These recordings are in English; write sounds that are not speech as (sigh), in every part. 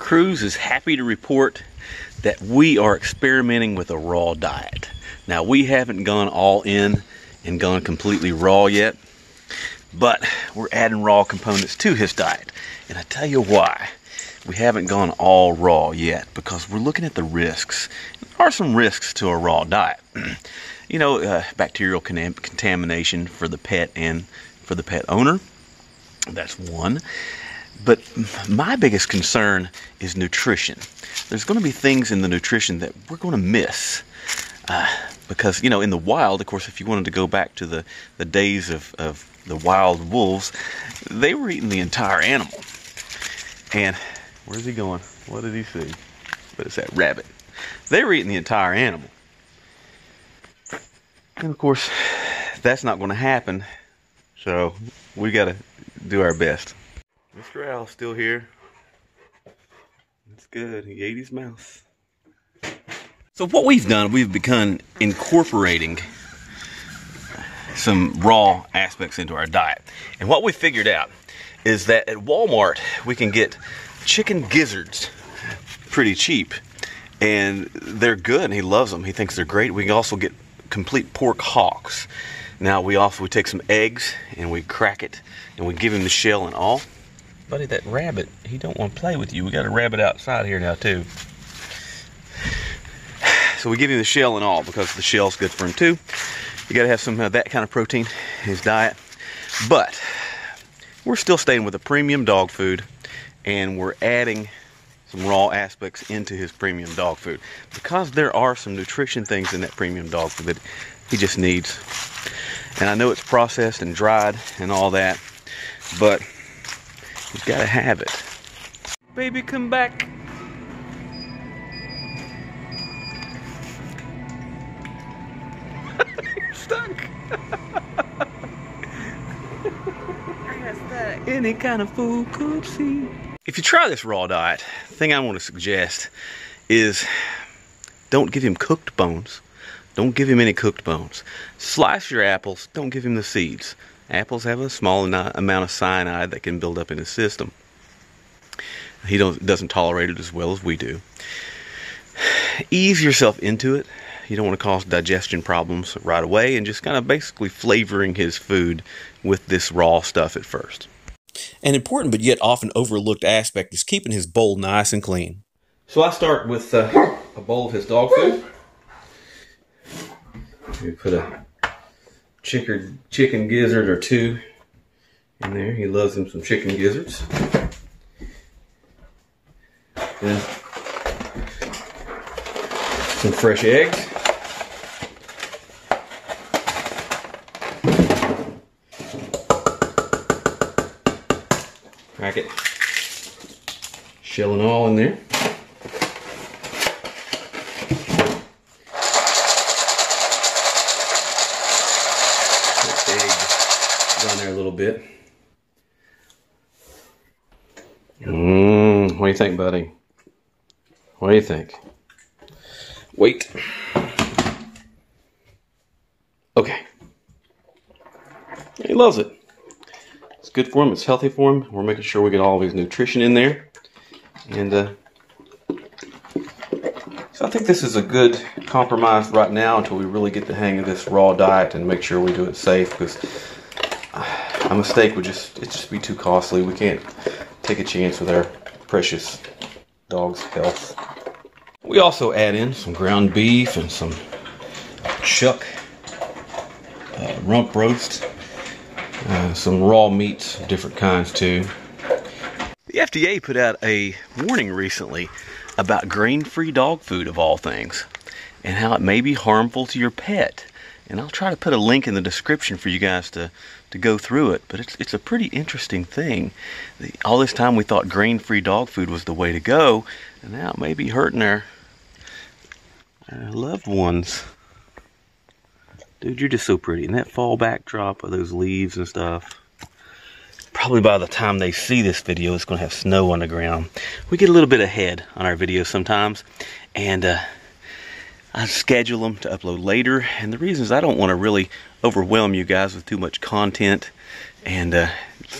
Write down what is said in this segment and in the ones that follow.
Kruz is happy to report that we are experimenting with a raw diet. Now, we haven't gone all in and gone completely raw yet, but we're adding raw components to his diet. And I tell you why we haven't gone all raw yet because we're looking at the risks. There are some risks to a raw diet. (clears throat) you know, uh, bacterial contamination for the pet and for the pet owner. That's one. But my biggest concern is nutrition. There's going to be things in the nutrition that we're going to miss. Uh, because, you know, in the wild, of course, if you wanted to go back to the, the days of, of the wild wolves, they were eating the entire animal. And where's he going? What did he see? But it's that rabbit. They were eating the entire animal. And of course, that's not going to happen. So we got to do our best. Owl's still here. That's good. He ate his mouse. So what we've done, we've begun incorporating some raw aspects into our diet. And what we figured out is that at Walmart we can get chicken gizzards pretty cheap. And they're good and he loves them. He thinks they're great. We can also get complete pork hocks. Now we also we take some eggs and we crack it and we give him the shell and all. Buddy, that rabbit, he don't want to play with you. We got a rabbit outside here now too. So we give him the shell and all because the shell's good for him too. You got to have some of that kind of protein in his diet. But we're still staying with a premium dog food and we're adding some raw aspects into his premium dog food because there are some nutrition things in that premium dog food that he just needs. And I know it's processed and dried and all that, but he's got to have it. Baby, come back. (laughs) stuck. Any kind of fool could see. If you try this raw diet, the thing I want to suggest is don't give him cooked bones. Don't give him any cooked bones. Slice your apples. Don't give him the seeds. Apples have a small amount of cyanide that can build up in his system. He doesn't tolerate it as well as we do. Ease yourself into it. You don't want to cause digestion problems right away and just kind of basically flavoring his food with this raw stuff at first. An important but yet often overlooked aspect is keeping his bowl nice and clean. So I start with uh, a bowl of his dog food. We put a chicken, chicken gizzard or two in there. He loves him some chicken gizzards. Then some fresh eggs. Crack it. Shell and all in there. egg down there a little bit. Mmm, what do you think, buddy? What do you think? Wait. Okay. He loves it. It's good for him. It's healthy for him. We're making sure we get all of his nutrition in there. And uh, so I think this is a good compromise right now until we really get the hang of this raw diet and make sure we do it safe because a mistake would just it just be too costly. We can't take a chance with our precious dog's health. We also add in some ground beef and some chuck uh, rump roast uh, some raw meats, different kinds too. The FDA put out a warning recently about grain-free dog food of all things and how it may be harmful to your pet. And I'll try to put a link in the description for you guys to, to go through it. But it's, it's a pretty interesting thing. The, all this time we thought grain-free dog food was the way to go. And now it may be hurting our, our loved ones. Dude, you're just so pretty. And that fall backdrop of those leaves and stuff. Probably by the time they see this video, it's going to have snow on the ground. We get a little bit ahead on our videos sometimes. And uh, I schedule them to upload later. And the reason is I don't want to really overwhelm you guys with too much content. and uh,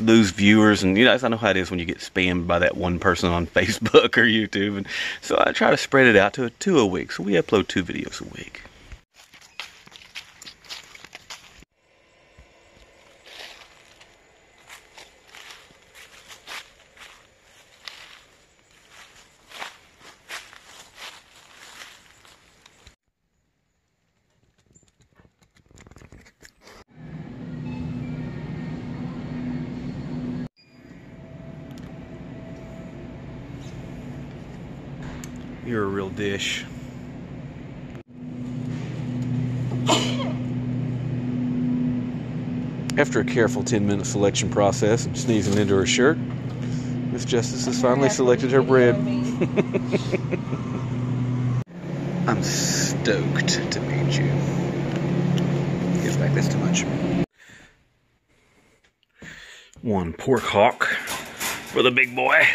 lose viewers. And you know, I know how it is when you get spammed by that one person on (laughs) Facebook or YouTube. And so I try to spread it out to a, two a week. So we upload two videos a week. You're a real dish. After a careful 10 minute selection process and sneezing into her shirt, Miss Justice has finally selected her bread. (laughs) I'm stoked to meet you. Gives back this too much. One pork hock for the big boy.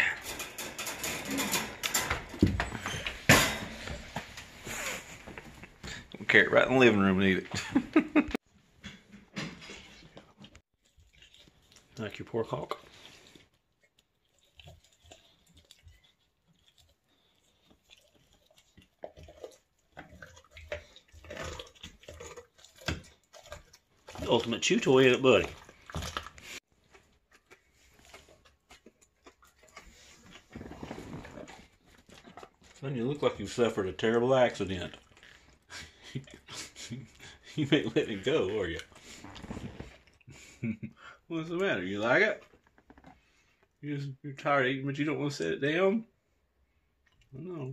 Carry it right in the living room and eat it. like your pork hock. The ultimate chew toy, ain't it, buddy? Son, you look like you suffered a terrible accident. (laughs) you ain't letting go, are you? (laughs) What's the matter? You like it? You're tired of eating, but you don't want to set it down? I know.